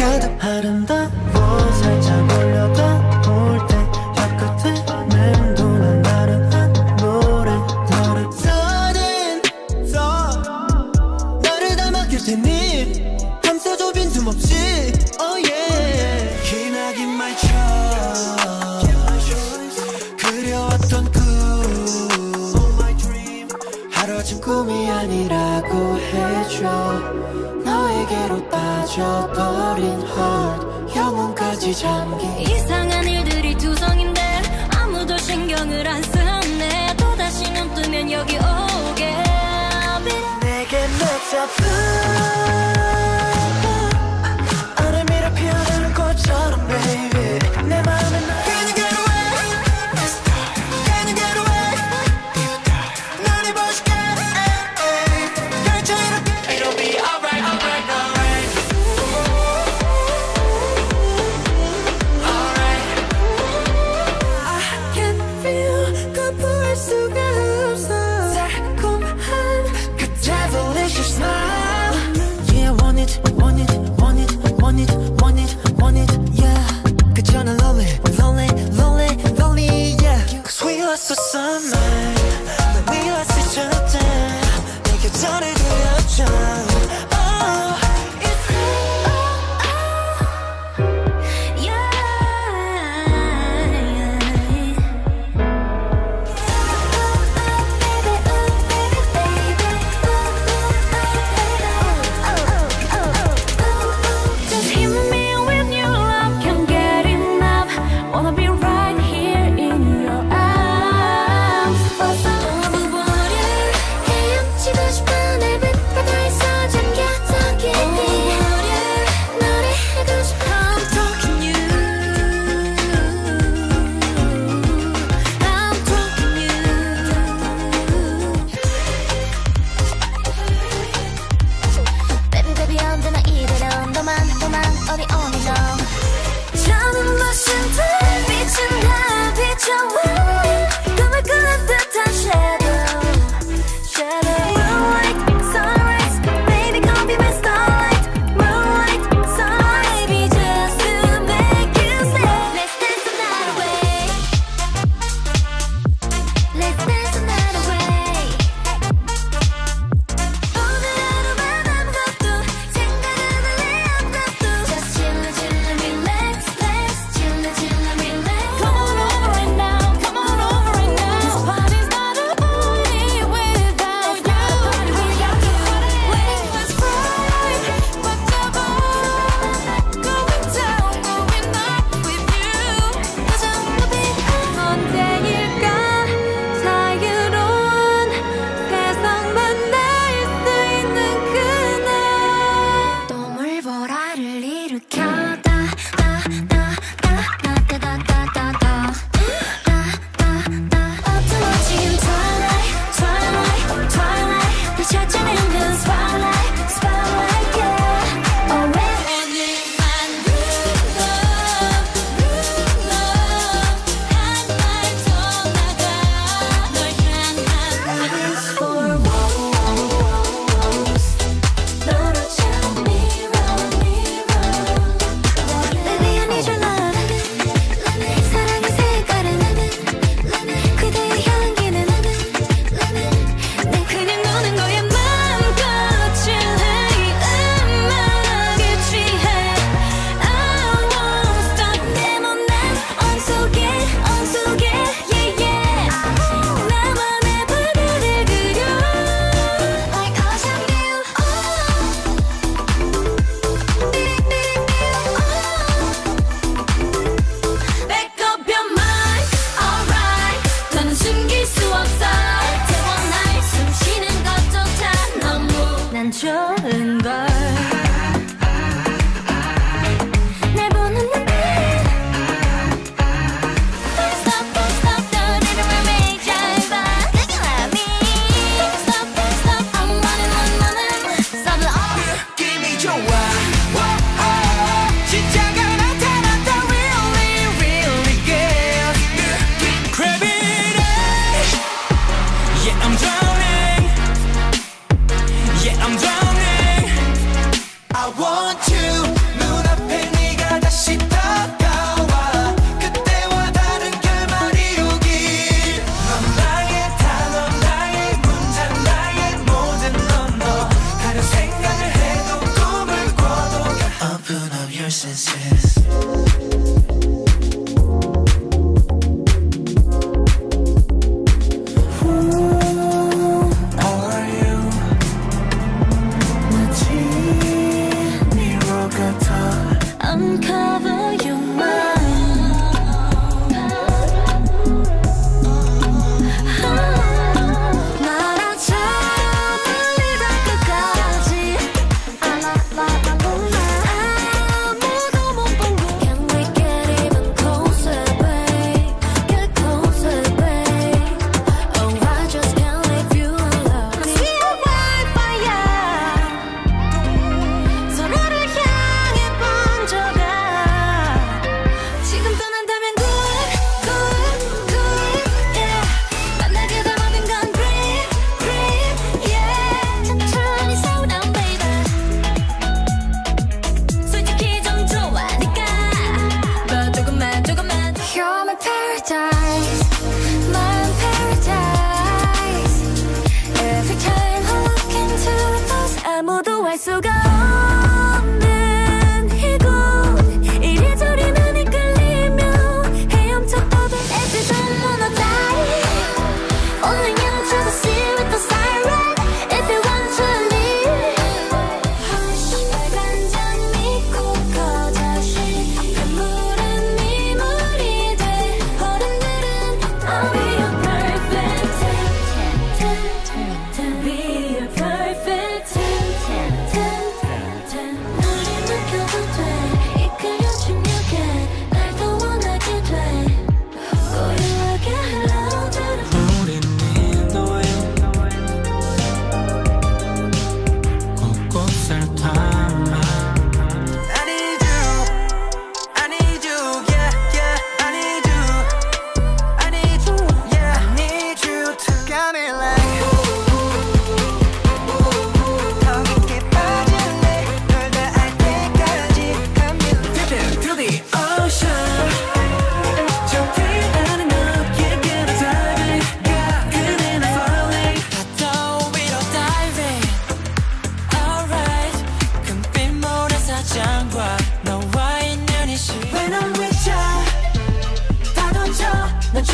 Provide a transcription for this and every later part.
가득 아름다워 뭐 살짝 사라진 꿈이 아니라고 해줘. 너에게로 빠져버린 heart 영혼까지 잠긴 이상한 일들이 투성인데 아무도 신경을 안 쓰네. 또다시 눈 뜨면 여기 오게. 내게 맺어둔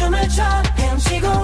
춤을 춰. 헤엄치고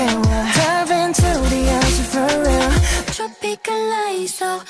watching now Dive into the ocean for real Tropical light oh. so